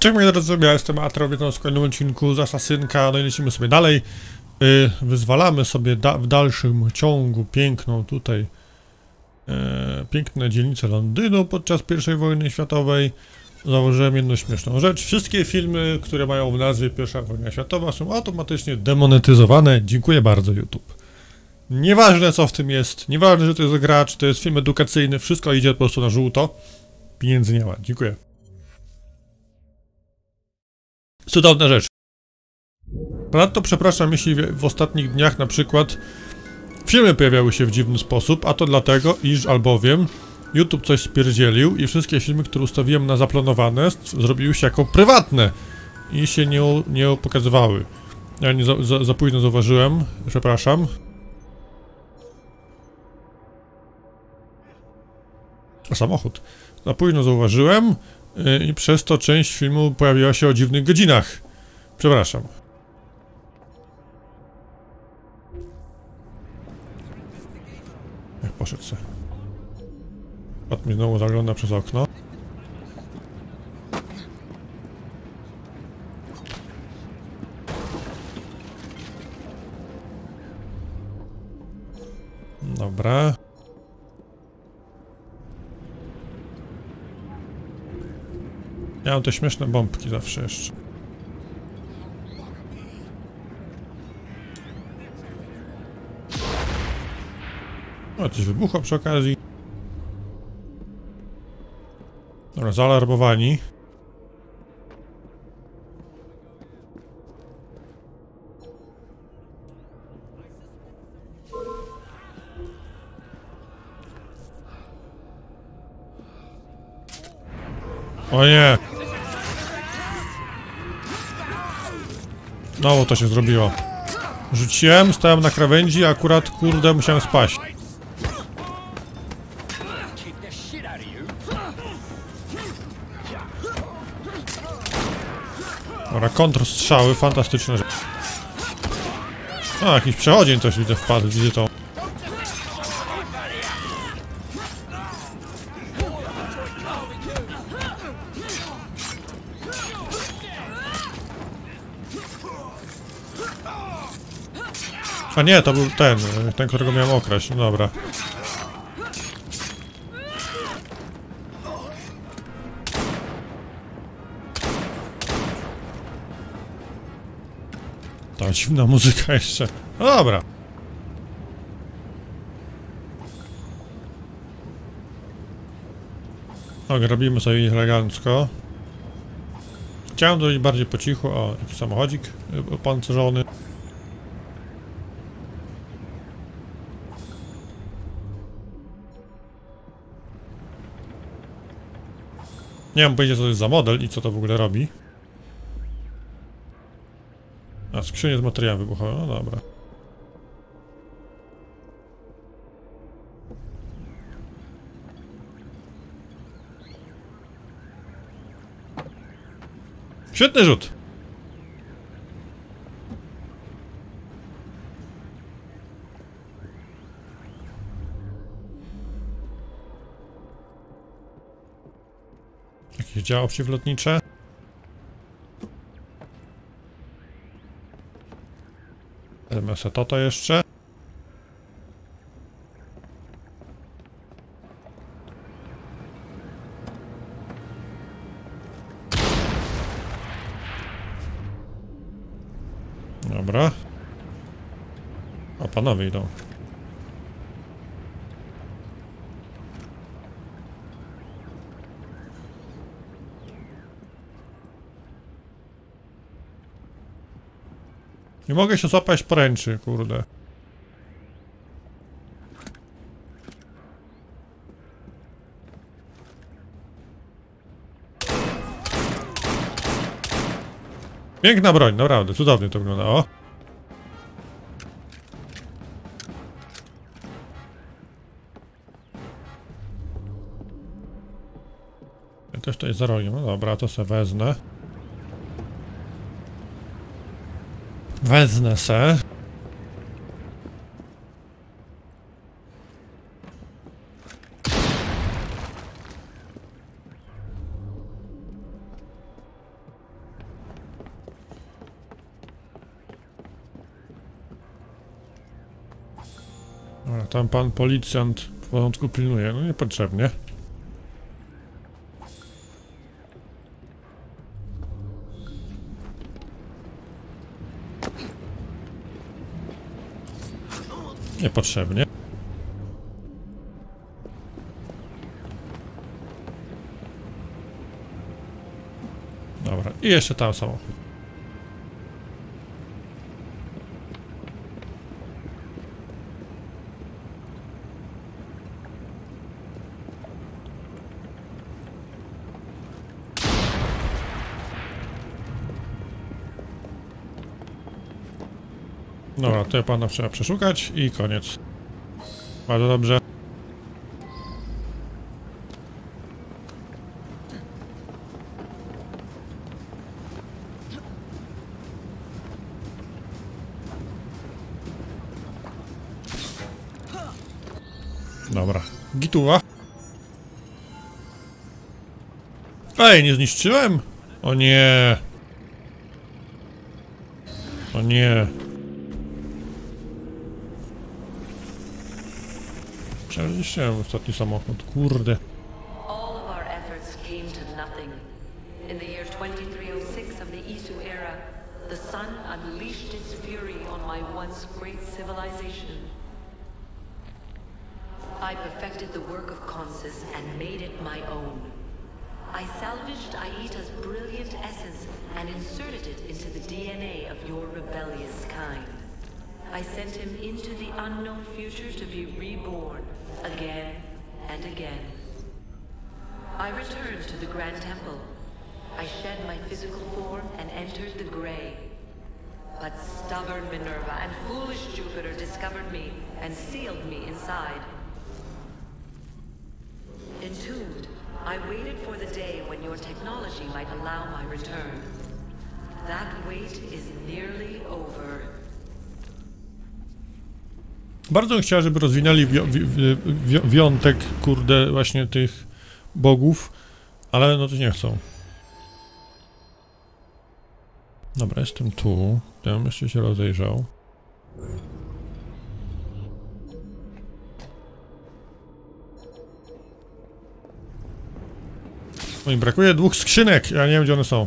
Cześć moi drodzy, ja jestem Atro, witam w kolejnym odcinku z Asasynka, no i lecimy sobie dalej. Yy, wyzwalamy sobie da w dalszym ciągu piękną tutaj, yy, piękne dzielnice Londynu podczas I wojny światowej. Założyłem jedną śmieszną rzecz. Wszystkie filmy, które mają w nazwie I wojna światowa są automatycznie demonetyzowane. Dziękuję bardzo YouTube. Nieważne co w tym jest, nieważne, że to jest gra, czy to jest film edukacyjny, wszystko idzie po prostu na żółto. Pieniędzy nie ma. Dziękuję. Cudowna rzecz. Ponadto przepraszam, jeśli w, ostatnich dniach na przykład filmy pojawiały się w dziwny sposób, a to dlatego, iż albowiem YouTube coś spierdzielił i wszystkie filmy, które ustawiłem na zaplanowane, zrobiły się jako prywatne i się nie, nie pokazywały. Ja nie za, za, za późno zauważyłem, przepraszam. Samochód. Za późno zauważyłem i przez to część filmu pojawiła się o dziwnych godzinach. Przepraszam. Jak poszedł se. Pat mi znowu zagląda przez okno. Mam te śmieszne bombki zawsze jeszcze. O, coś wybuchło przy okazji. Dobra, zaalarmowani. O nie! Znowu to się zrobiło. Rzuciłem, stałem na krawędzi, a akurat, kurde, musiałem spaść. Dobra, kontrstrzały, fantastyczne rzeczy. A, jakiś przechodzień też widzę wpadł, widzę to. A nie, to był ten, ten, którego miałem okraść, no dobra. Ta dziwna muzyka jeszcze. No dobra. Robimy sobie elegancko. Chciałem dojść bardziej po cichu. O, samochodzik opancerzony. Nie mam pojęcia co to jest za model i co to w ogóle robi. A, skrzynie z materiałem wybuchowe, no dobra. Świetny rzut! Jakieś działo przeciwlotnicze? Wezmę sobie to, to jeszcze. Dobra. O, panowie idą. Nie mogę się złapać poręczy, kurde. Piękna broń, naprawdę, cudownie to wygląda, o. Ja też tutaj za rogiem, no dobra, to sobie wezmę. Wezmę se. No, tam pan policjant w porządku pilnuje, no niepotrzebnie. Niepotrzebnie. Dobra, i jeszcze tam samochód. Dobra, to pana trzeba przeszukać i koniec. Bardzo dobrze. Dobra, gituwa. Ej, nie zniszczyłem? O nie. O nie. Ostatni samochód, kurde. All of our efforts came to nothing. In the year 2306 of the Isu era, the sun unleashed its fury on my once great civilization. I perfected the work of Consus and made it my own. I salvaged Aita's brilliant essence and inserted it into the DNA of your rebellious kind. I sent him into the unknown future to be reborn again and again. I returned to the Grand Temple. I shed my physical form and entered the Grey. But stubborn Minerva and foolish Jupiter discovered me and sealed me inside. Entombed, I waited for the day when your technology might allow my return. That wait is nearly over. Bardzo bym chciał, żeby rozwinęli wiątek, kurde, właśnie tych bogów, ale no to nie chcą. Dobra, jestem tu. Bym jeszcze się rozejrzał. No i brakuje dwóch skrzynek, ja nie wiem gdzie one są.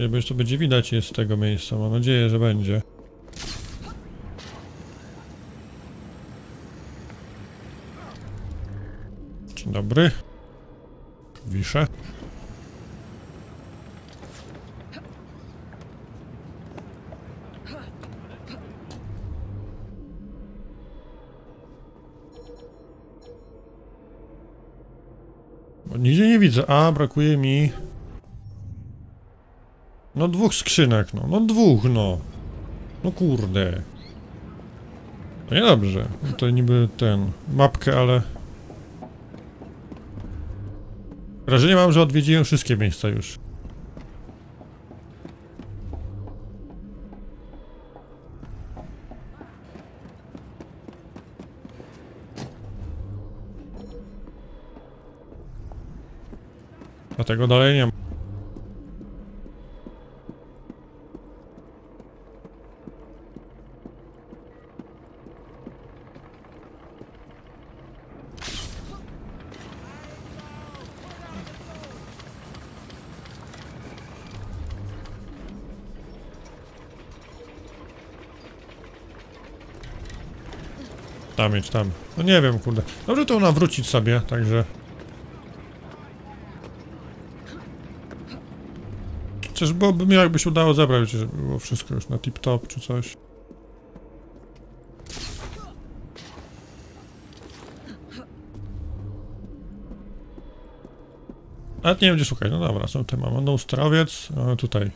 Nie wiem, to będzie widać jest z tego miejsca, mam nadzieję, że będzie. Dzień dobry. Wiszę. Nigdzie nie widzę. A, brakuje mi... No dwóch skrzynek, no. No dwóch, no. No kurde. No niedobrze. No to niby ten... Mapkę, ale... Wrażenie mam, że odwiedziłem wszystkie miejsca już. Dlatego dalej nie ma. Mieć tam. No nie wiem, kurde. Dobrze to nawrócić sobie, także... Chociaż byłoby mi jakby się udało zebrać, żeby było wszystko już na tip-top czy coś. Ale nie gdzie szukać, no dobra, są tutaj mamy Noustrowiec, mamy tutaj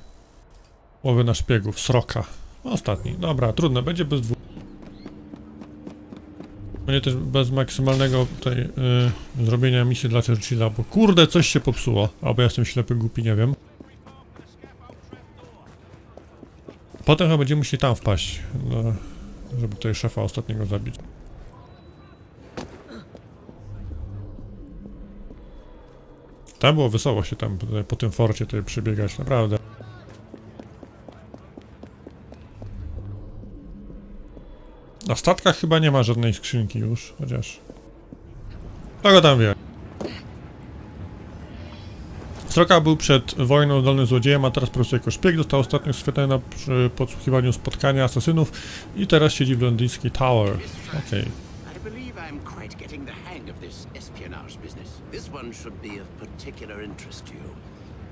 łowy na szpiegów, Sroka. Ostatni, dobra, trudno, będzie bez dwóch. Będzie też bez maksymalnego tutaj yy, zrobienia misji dla Churchilla, bo kurde, coś się popsuło. Albo ja jestem ślepy, głupi, nie wiem. Potem chyba będziemy musieli tam wpaść, no, żeby tutaj szefa ostatniego zabić. Tam było wesoło się tam po tym forcie tutaj przebiegać, naprawdę. Na statkach chyba nie ma żadnej skrzynki już, chociaż... Kogo tam wie? Sroka był przed wojną dolnym złodziejem, a teraz pracuje jako szpieg. Dostał ostatnio schwytany na przy podsłuchiwaniu spotkania asasynów i teraz siedzi w londyńskiej Tower. Okej. You.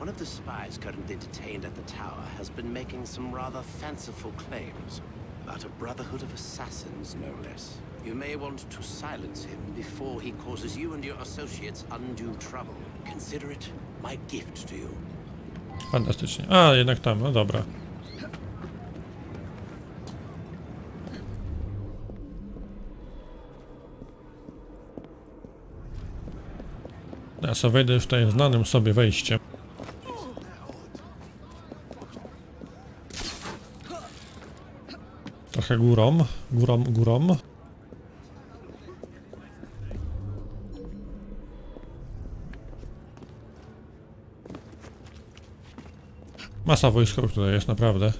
One of the spies currently detained at the tower has been making some rather fanciful claims about a brotherhood of assassins, no less. You may want to silence him before he causes you and your associates undue trouble. Consider it my gift to you. Fantastycznie. A, jednak tam, no dobra. Ja sobie wejdę w tutaj znanym sobie wejście. Trochę górą, górą, górą. Masa wojskowych tutaj jest, naprawdę.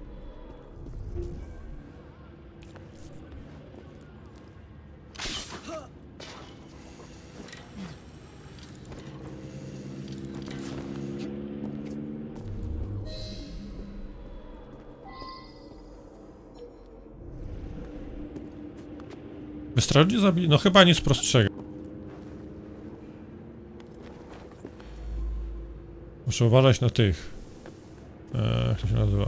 Wystrażnie zabili? No chyba nic prostszego. Muszę uważać na tych. Eee, jak to się nazywa?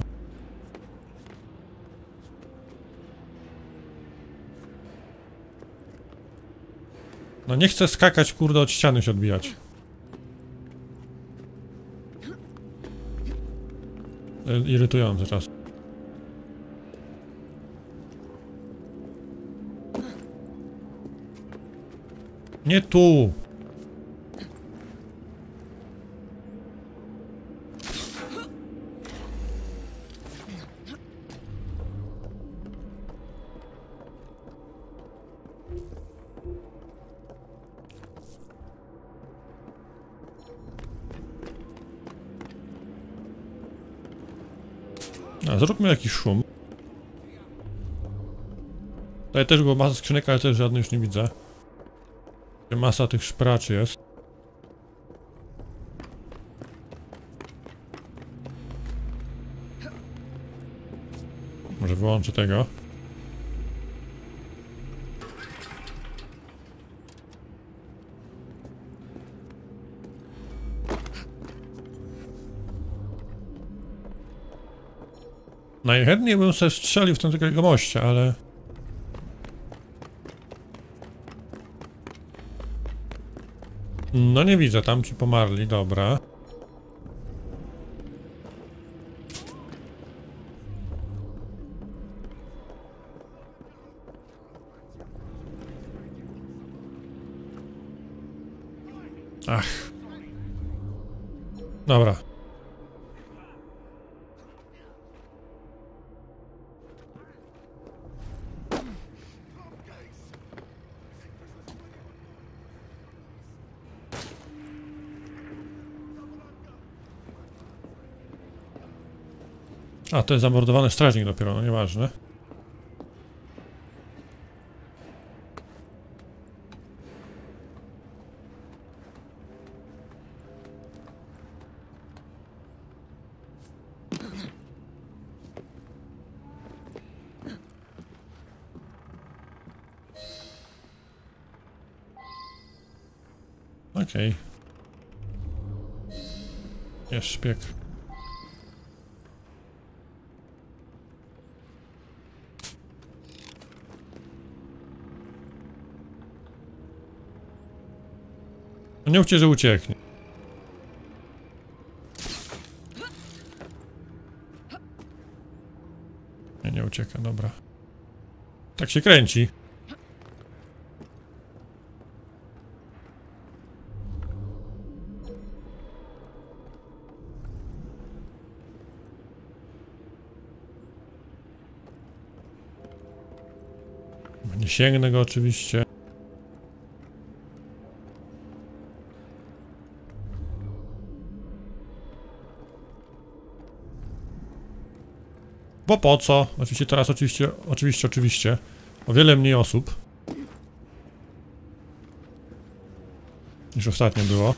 No nie chcę skakać, kurde, od ściany się odbijać. E, Irytujący czas. Nie tu! A, zróbmy jakiś szum. Tutaj też było masa skrzynek, ale też żadnej już nie widzę. Masa tych szpraczy jest. Może wyłączę tego. Najchętniej bym sobie strzelił w ten tego moście, ale... No nie widzę, tam ci pomarli, dobra. Ach. Dobra. A, to jest zamordowany strażnik dopiero, no nieważne. Okej. Jest szpieg. Nie mówcie, że ucieknie. Nie, nie ucieka, dobra. Tak się kręci. Nie sięgnę go oczywiście. Bo po co? Oczywiście teraz oczywiście, oczywiście, oczywiście. O wiele mniej osób. Niż ostatnio było.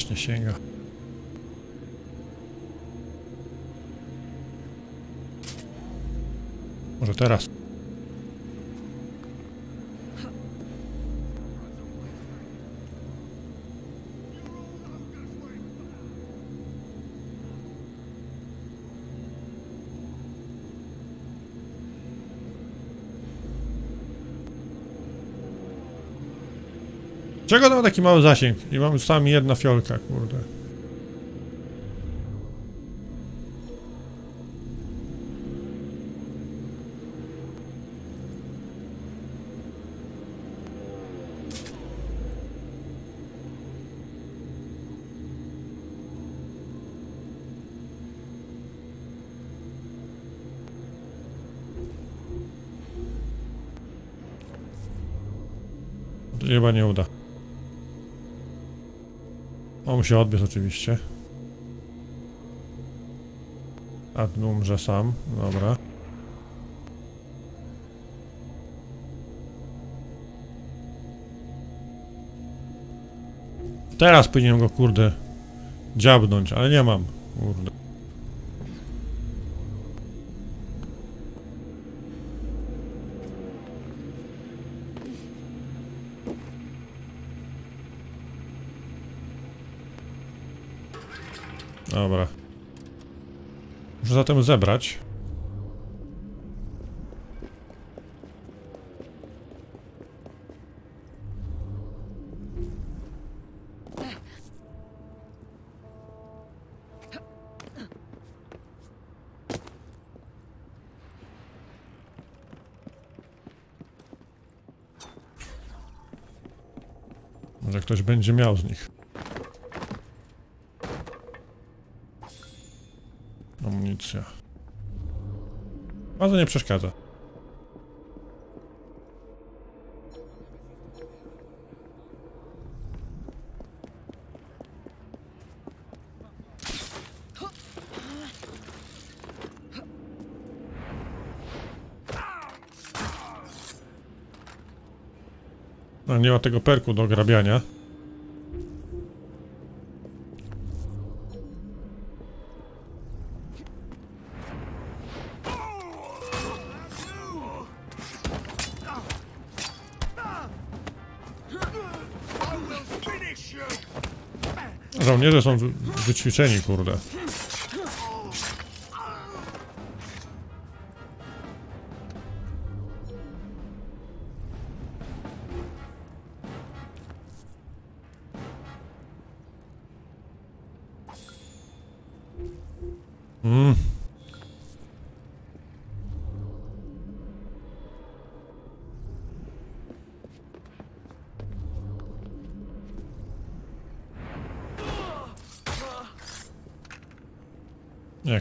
Też nie sięga. Może teraz. Czego to ma taki mały zasięg? I mam sami jedna fiolka, kurde. Chyba nie uda. On mu się odbiec oczywiście. A ten umrze sam, dobra. Teraz powinienem go kurde dziabnąć, ale nie mam. Kurde. Dobra. Muszę zatem zebrać. Może ktoś będzie miał z nich. Amunicja. Bardzo nie przeszkadza. No, nie ma tego perku do grabiania. Żołnierze są wy wyćwiczeni, kurde.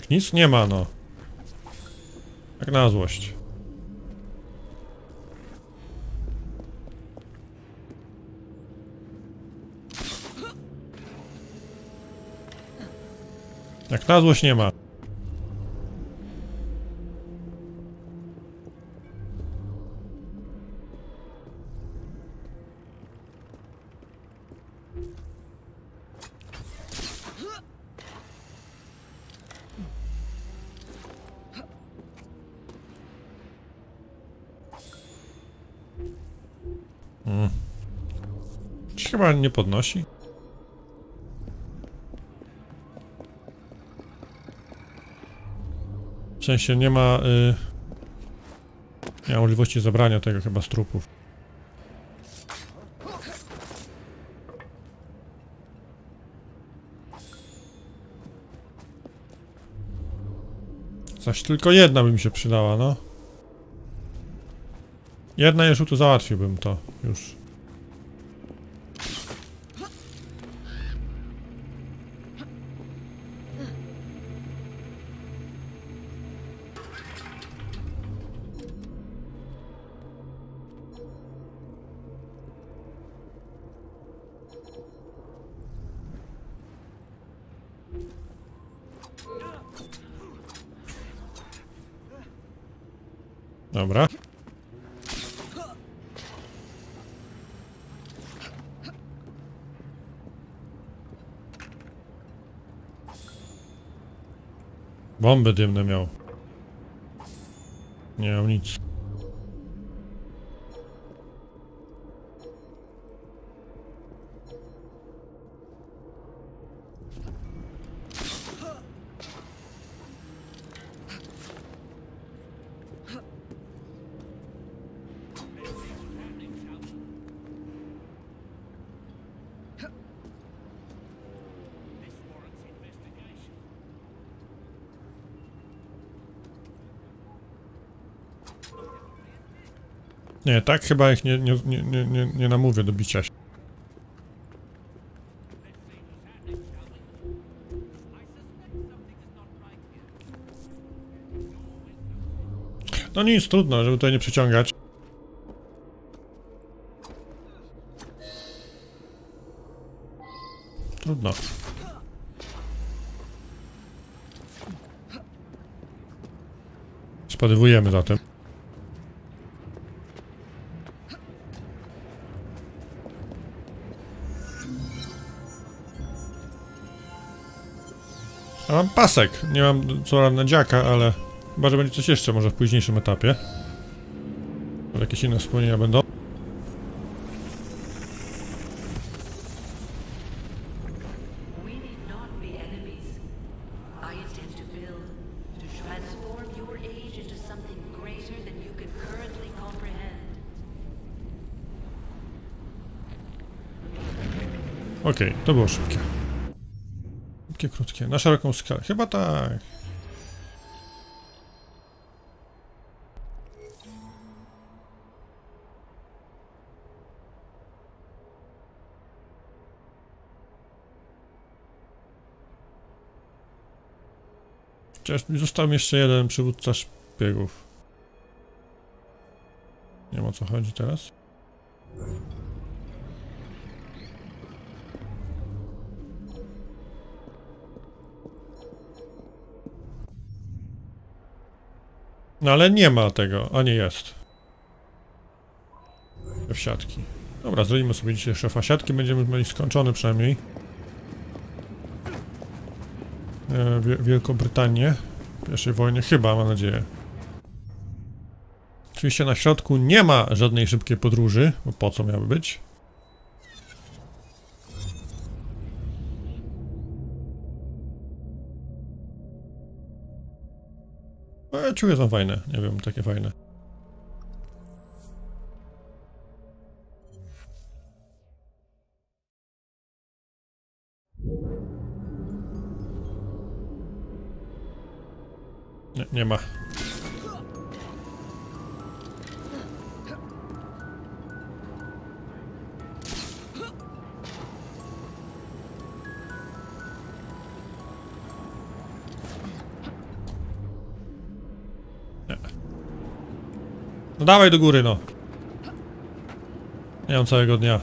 Nic nie ma, no. Jak na złość. Jak na złość nie ma. Nie podnosi. W sensie nie ma... Y... Nie ma możliwości zabrania tego chyba z trupów. Zaś tylko jedna by mi się przydała, no. Jedna jeszcze tu załatwiłbym to już. Dobra. Bomby dymne miał. Nie miał nic. Nie, tak chyba ich nie, nie, nie, nie, nie, namówię do bicia się. No nic, trudno, żeby tutaj nie przyciągać. Trudno. Spadywujemy zatem. A mam pasek. Nie mam co na dziaka, ale chyba, że będzie coś jeszcze może w późniejszym etapie. Może jakieś inne wspomnienia będą. Okej, to było szybkie. Szybkie, krótkie. Na szeroką skalę. Chyba tak. Chociaż został jeszcze jeden przywódca szpiegów. Nie o co chodzi teraz. No ale nie ma tego, a nie jest. Szef siatki. Dobra, zrobimy sobie dzisiaj szefa siatki, będziemy mieli skończony przynajmniej. E, Wie- Wielką Brytanię. Pierwszej wojny, chyba, mam nadzieję. Oczywiście na środku nie ma żadnej szybkiej podróży, bo po co miały być? Ciuchy są fajne, nie wiem, takie fajne. Nie, nie ma. No dawaj do góry, no. Nie mam całego dnia.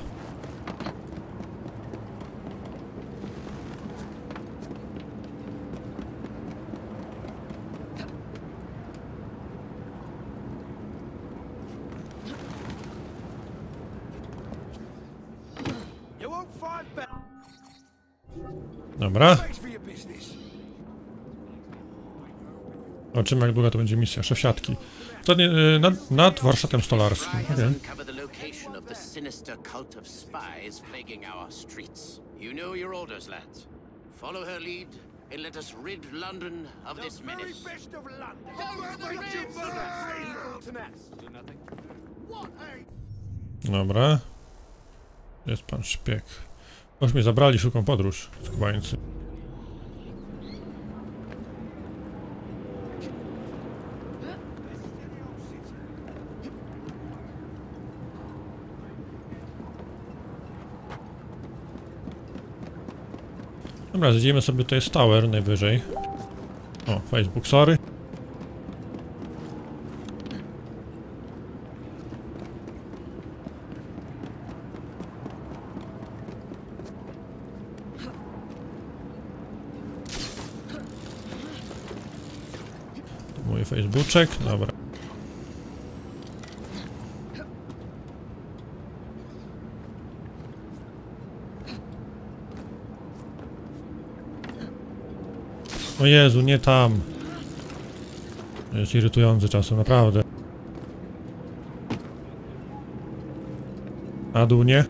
Dobra. Zobaczymy jak długa to będzie misja. Szef siatki. To nie, y, nad, nad warsztatem stolarskim. You know your orders, lads. Follow her lead and let us rid London of The menace. best of London. A Dobra. Jest pan szpieg. Już mnie zabrali, szukam podróż. Skubańcy. Dobra, zjedziemy sobie tutaj z tower najwyżej. O, Facebook, sorry. Mój Facebooczek, dobra. Jezu, nie tam. Jest irytujący czasem, naprawdę. Na dół nie?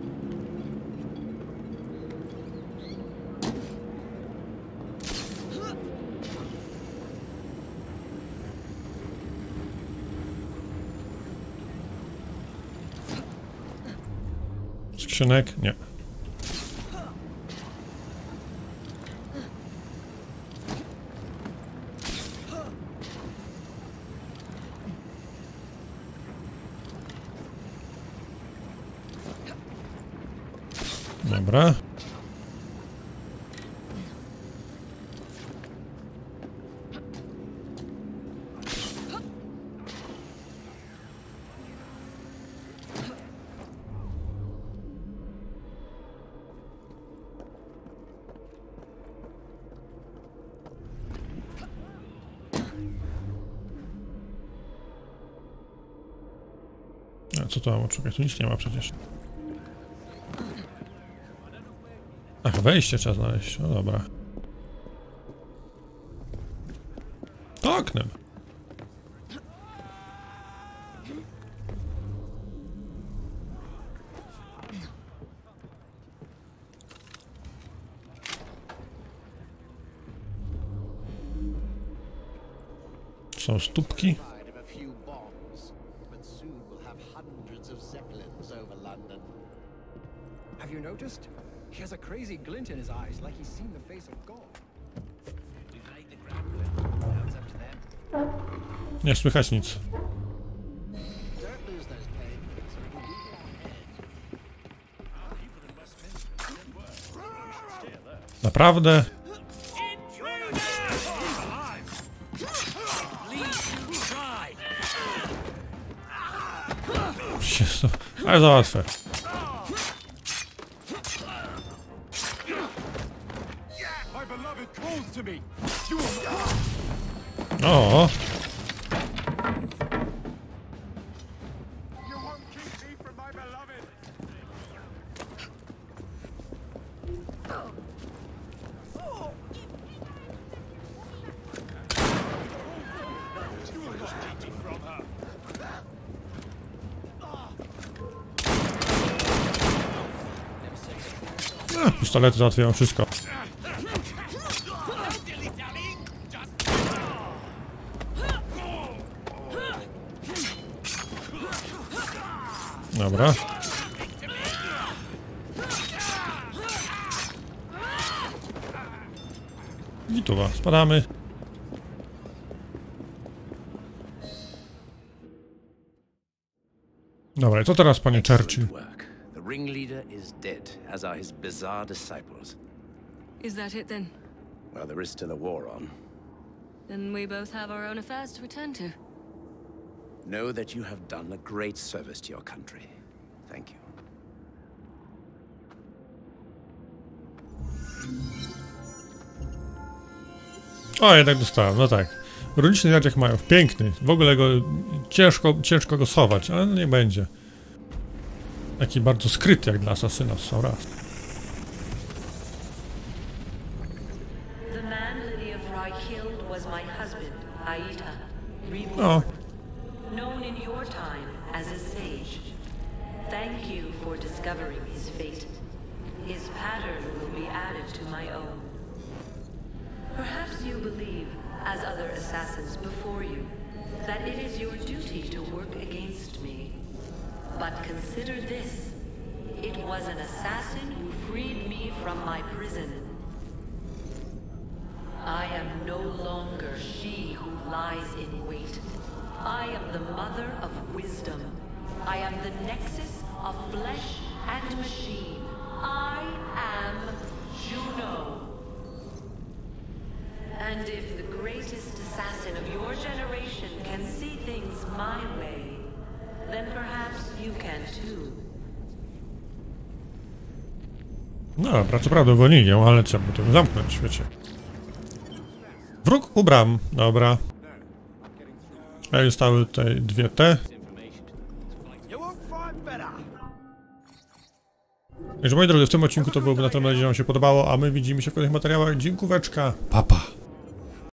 Skrzynek? Nie. Dobra. Co to mam odszukać? Tu nic nie ma przecież. Ach, wejście trzeba znaleźć. No dobra. To oknem. Są stópki. Glint in his eyes, like he's seen the face of God. Nie słychać nic. Naprawdę? Jezu, ale za. A, pistolety załatwiają wszystko. Spadamy. Dobra, co teraz, panie Churchill? The ringleader is dead, as are his bizarre disciples. Is that it then? Well, there is still a war on. Then we both have our own affairs to attend to. Know that you have done a great service to your country. Thank you. O, jednak dostałem, no tak. Runiczny Jadźek mają, piękny. W ogóle go ciężko, ciężko go schować, ale nie będzie. Taki bardzo skryty jak dla asasyna są raz. That it is your duty to work against me. But consider this. It was an assassin who freed me from my prison. I am no longer she who lies in wait. I am the mother of wisdom. I am the nexus of flesh and machine. I am Juno. And if the greatest assassin of your generation my way, then perhaps you can too. No dobra, co prawda uwolnili ją, ale trzeba to zamknąć, wiecie. Wróg u bram, dobra. A zostały tutaj dwie te. Także moi drodzy, w tym odcinku to byłoby na tyle, mam nadzieję, że wam się podobało, a my widzimy się w kolejnych materiałach. Dziękóweczka, papa.